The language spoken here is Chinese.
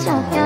悄悄。